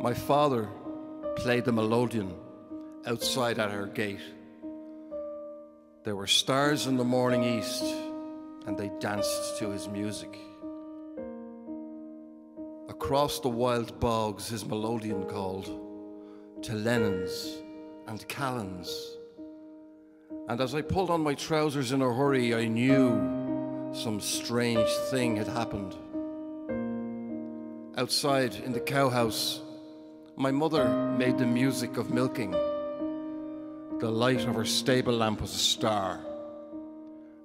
My father played the melodeon outside at our gate. There were stars in the morning east, and they danced to his music. Across the wild bogs, his melodeon called to Lennon's and Callan's. And as I pulled on my trousers in a hurry, I knew some strange thing had happened. Outside in the cowhouse, my mother made the music of milking. The light of her stable lamp was a star,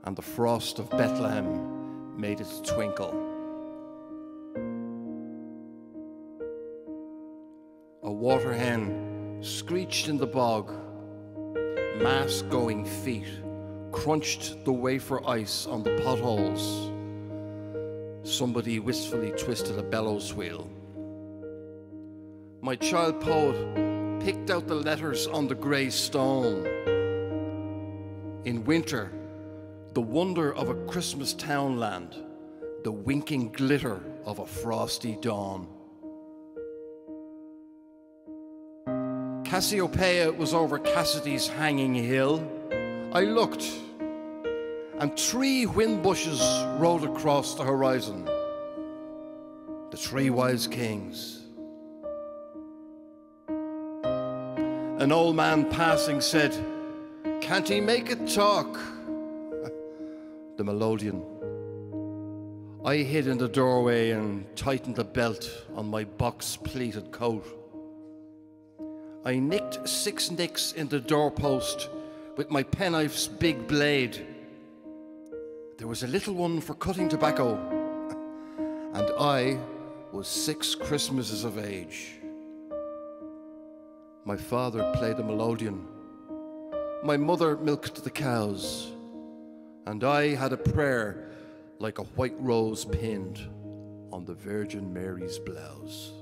and the frost of Bethlehem made it twinkle. A water hen screeched in the bog. Mass going feet crunched the wafer ice on the potholes. Somebody wistfully twisted a bellows wheel. My child poet picked out the letters on the grey stone. In winter, the wonder of a Christmas townland, the winking glitter of a frosty dawn. Cassiopeia was over Cassidy's hanging hill. I looked, and three whin bushes rolled across the horizon. The three wise kings. An old man passing said, Can't he make it talk? the melodeon. I hid in the doorway and tightened the belt on my box pleated coat. I nicked six nicks in the doorpost with my penknife's big blade. There was a little one for cutting tobacco, and I was six Christmases of age. My father played the melodeon. My mother milked the cows. And I had a prayer like a white rose pinned on the Virgin Mary's blouse.